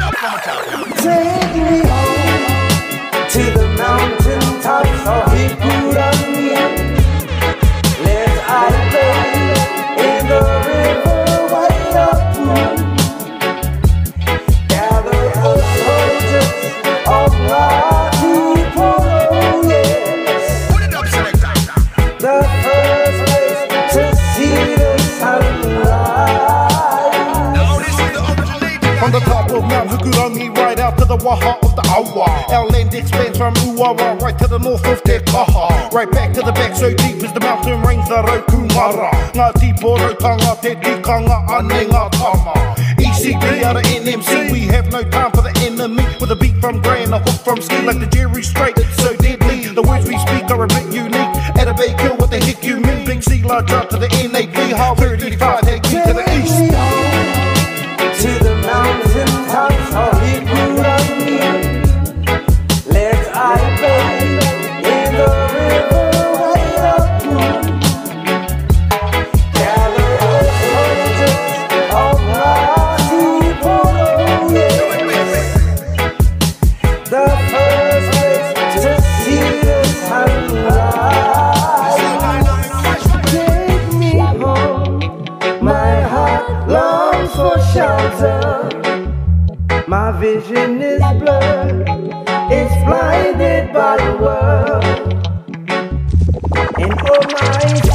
Take me home to the mountain tops of Hikuran. Out to the waha of the awa. Our land expands from Uawa right to the north of Te Kaha. Right back to the back so deep as the mountain range the Raukumara. Ngāti Porou tanga te tikanga ane ngā tama. ECB out of NMC, we have no time for the enemy. With a beat from Gray and a hook from Ski like the Jerry Strait. It's so deadly, the words we speak are a bit unique. At a bay kill, what the heck you mean? Big C large up to the NAP, hard shelter. My vision is blurred. It's blinded by the world. And oh, my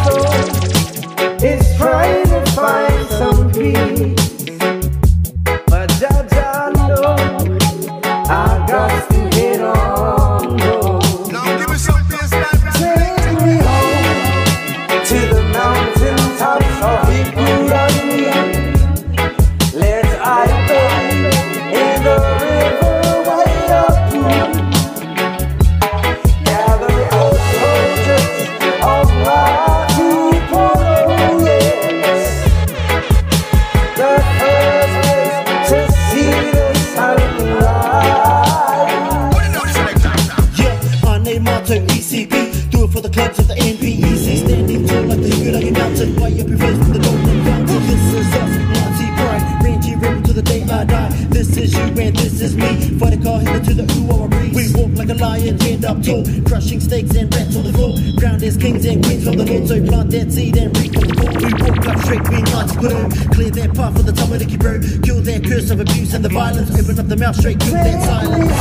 Reverse from the golden fountain. This is us, Monty Pride. Rangy River to the day I die. This is you and this is me. Fight a car headed to the Uawa breeze. We walk like a lion, chained up tall. Crushing stakes and rats on the floor. Ground as kings and queens from the north. So plant that seed and reap from the core. We walk up straight, we march boom. Clear that path for the Tamariki bro. Kill that curse of abuse and the violence. Open up the mouth straight, kill that silence.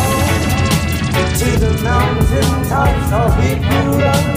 to the mountain tops of Hikurangi. Let